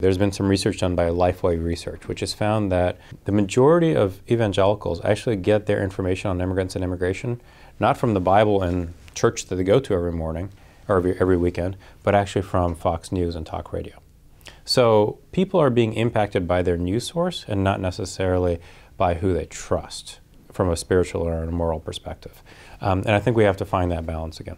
There's been some research done by Lifeway Research, which has found that the majority of evangelicals actually get their information on immigrants and immigration not from the Bible and church that they go to every morning or every, every weekend, but actually from Fox News and talk radio. So people are being impacted by their news source and not necessarily by who they trust from a spiritual or a moral perspective. Um, and I think we have to find that balance again.